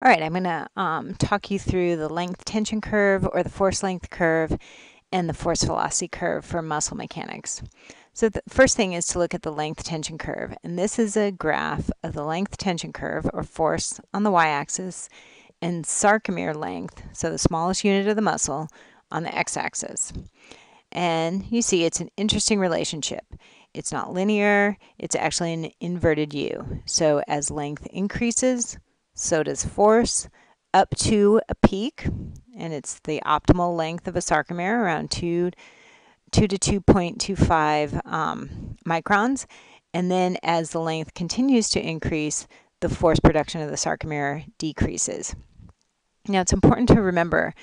All right, I'm going to um, talk you through the length tension curve or the force length curve and the force velocity curve for muscle mechanics. So the first thing is to look at the length tension curve. And this is a graph of the length tension curve or force on the y-axis and sarcomere length, so the smallest unit of the muscle, on the x-axis. And you see it's an interesting relationship. It's not linear, it's actually an inverted U. So as length increases, so does force up to a peak, and it's the optimal length of a sarcomere, around 2, 2 to 2.25 um, microns. And then as the length continues to increase, the force production of the sarcomere decreases. Now it's important to remember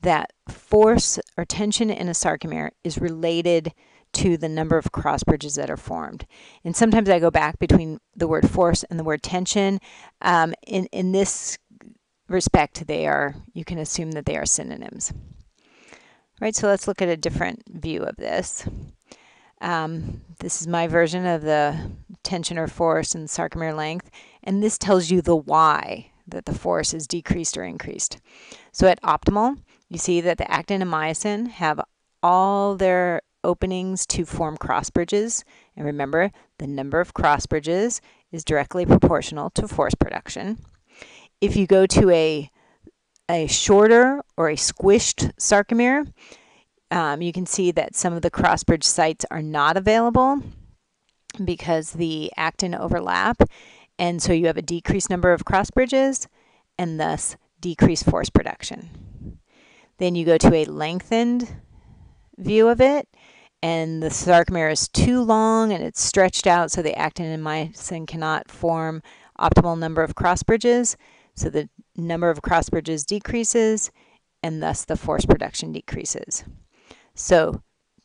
that force or tension in a sarcomere is related to the number of cross bridges that are formed. And sometimes I go back between the word force and the word tension. Um, in, in this respect, they are, you can assume that they are synonyms. Right, so let's look at a different view of this. Um, this is my version of the tension or force and sarcomere length, and this tells you the why that the force is decreased or increased. So at optimal, you see that the actin and myosin have all their openings to form cross bridges. And remember, the number of cross bridges is directly proportional to force production. If you go to a, a shorter or a squished sarcomere, um, you can see that some of the cross bridge sites are not available because the actin overlap. And so you have a decreased number of cross bridges and thus decreased force production. Then you go to a lengthened view of it, and the sarcomere is too long and it's stretched out so the actin and myosin cannot form optimal number of cross bridges. So the number of cross bridges decreases and thus the force production decreases. So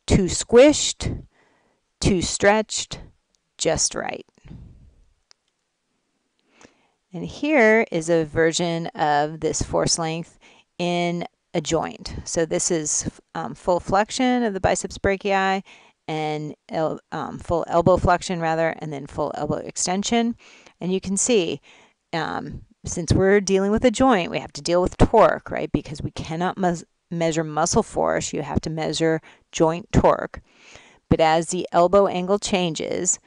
too squished, too stretched, just right. And here is a version of this force length in a joint. So this is um, full flexion of the biceps brachii and el um, full elbow flexion rather, and then full elbow extension. And you can see, um, since we're dealing with a joint, we have to deal with torque, right? Because we cannot measure muscle force, you have to measure joint torque. But as the elbow angle changes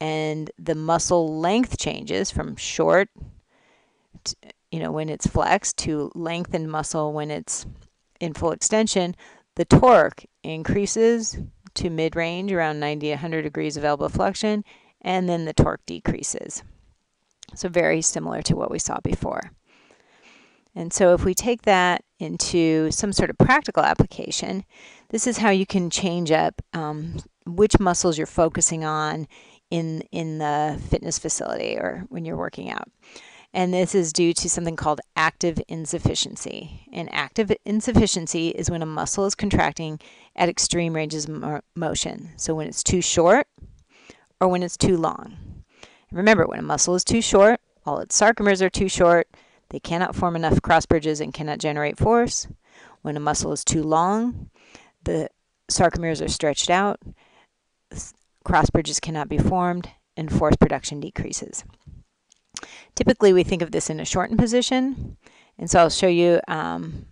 and the muscle length changes from short you know, when it's flexed to lengthen muscle when it's in full extension, the torque increases to mid-range around 90 100 degrees of elbow flexion, and then the torque decreases. So very similar to what we saw before. And so if we take that into some sort of practical application, this is how you can change up um, which muscles you're focusing on in, in the fitness facility or when you're working out and this is due to something called active insufficiency. And active insufficiency is when a muscle is contracting at extreme ranges of motion. So when it's too short or when it's too long. remember, when a muscle is too short, all its sarcomeres are too short, they cannot form enough cross bridges and cannot generate force. When a muscle is too long, the sarcomeres are stretched out, cross bridges cannot be formed, and force production decreases. Typically, we think of this in a shortened position. And so I'll show you um,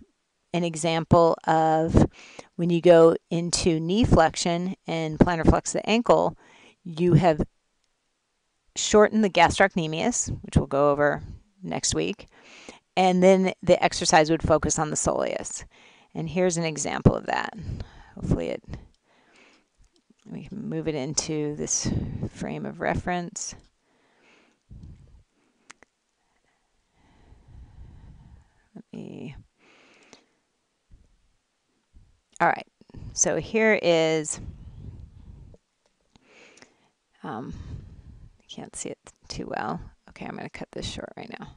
an example of when you go into knee flexion and plantar flex the ankle, you have shortened the gastrocnemius, which we'll go over next week, and then the exercise would focus on the soleus. And here's an example of that. Hopefully it, we can move it into this frame of reference. me. All right, so here is, um, I can't see it too well. Okay, I'm going to cut this short right now.